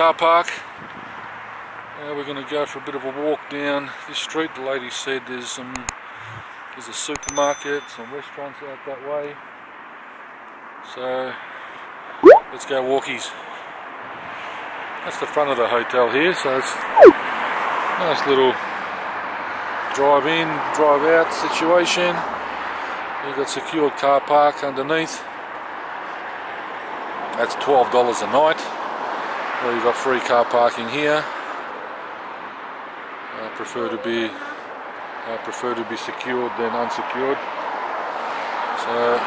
car park. We're going to go for a bit of a walk down this street. The lady said there's some there's a supermarket, some restaurants out that way. So let's go walkies. That's the front of the hotel here, so it's a nice little drive in, drive out situation. You've got secured car park underneath. That's $12 a night. Well, you've got free car parking here. I prefer to be I prefer to be secured than unsecured. So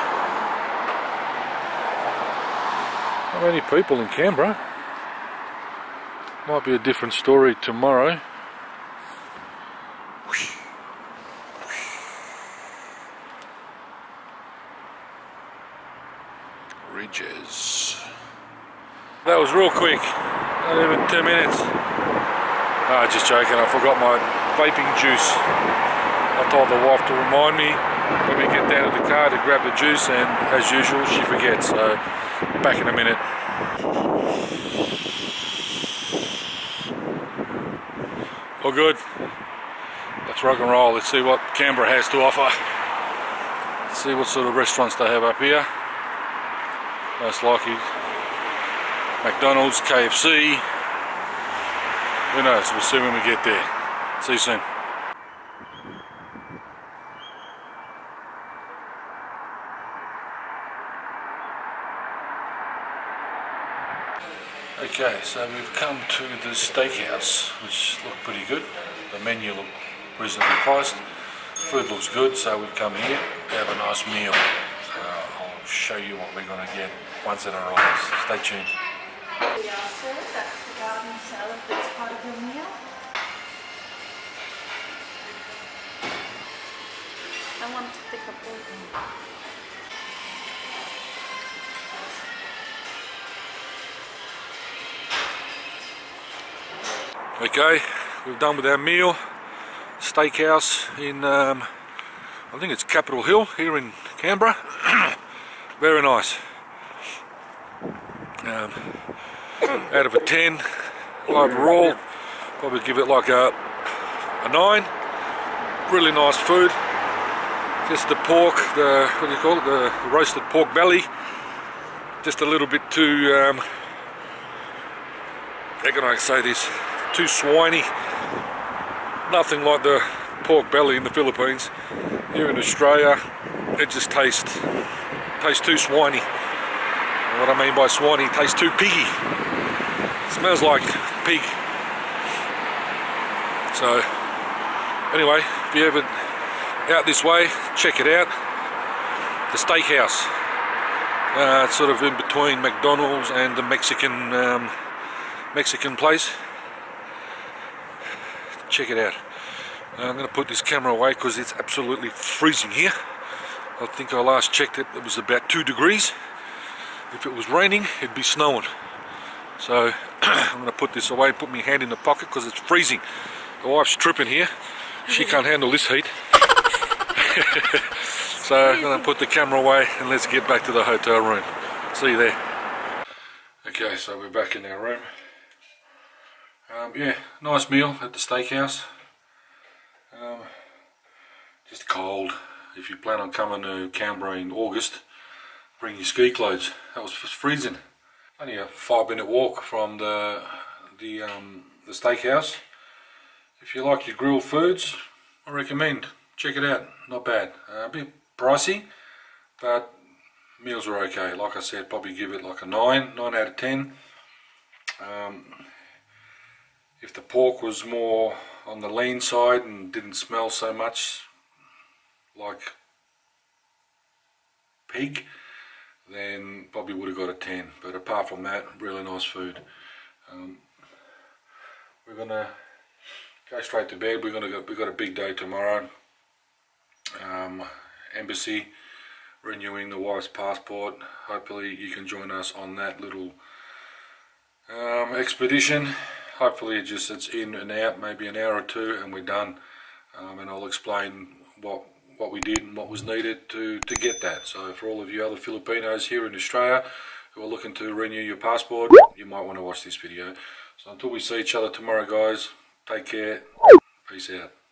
not many people in Canberra. Might be a different story tomorrow. Rydges. That was real quick. Not even two minutes. Ah, just joking. I forgot my vaping juice. I told the wife to remind me when we get down to the car to grab the juice, and as usual, she forgets. So, back in a minute. All good. Let's rock and roll. Let's see what Canberra has to offer. Let's see what sort of restaurants they have up here. Most likely McDonald's, KFC. Who knows? We'll see when we get there. See you soon. Okay, so we've come to the steakhouse, which looked pretty good. The menu looked reasonably priced. Food looks good, so we've come here to have a nice meal. Uh, I'll show you what we're going to get once it arrives. Stay tuned. Yeah, sir, that's the garden salad that's part of your meal. I want to pick up bacon. Okay, we've done with our meal. Steakhouse in, um, I think it's Capital Hill here in Canberra. Very nice. Um, out of a 10 overall, probably give it like a, a 9. Really nice food. Just the pork, the, what do you call it, the roasted pork belly. Just a little bit too, um, how can I say this? too swiney. Nothing like the pork belly in the Philippines. Here in Australia, it just tastes tastes too swiney. What I mean by swiney, tastes too piggy. Smells like pig. So, anyway, if you ever out this way, check it out. The Steakhouse. Uh, it's sort of in between McDonald's and the Mexican um, Mexican place check it out. I'm going to put this camera away because it's absolutely freezing here. I think I last checked it, it was about 2 degrees. If it was raining, it'd be snowing. So I'm going to put this away, and put my hand in the pocket because it's freezing. The wife's tripping here. She can't handle this heat. so I'm going to put the camera away and let's get back to the hotel room. See you there. Okay, so we're back in our room. Um, yeah, nice meal at the steakhouse. Um, just cold. If you plan on coming to Canberra in August, bring your ski clothes. That was freezing. Only a five minute walk from the the um, the steakhouse. If you like your grilled foods, I recommend check it out. Not bad. Uh, a bit pricey, but meals are okay. Like I said, probably give it like a nine, nine out of ten. Um, if the pork was more on the lean side and didn't smell so much like pig then probably would have got a 10 but apart from that really nice food. Um, we're gonna go straight to bed. We're gonna go we've got a big day tomorrow. Um, embassy renewing the wife's passport. Hopefully you can join us on that little um, expedition. Hopefully it just it's in and out maybe an hour or two and we're done. Um, and I'll explain what what we did and what was needed to to get that so for all of you other Filipinos here in Australia who are looking to renew your passport you might want to watch this video So until we see each other tomorrow, guys, take care. Peace out.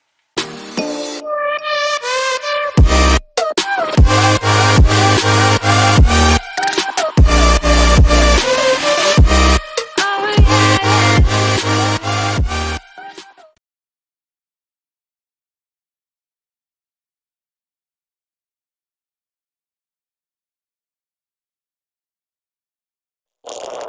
You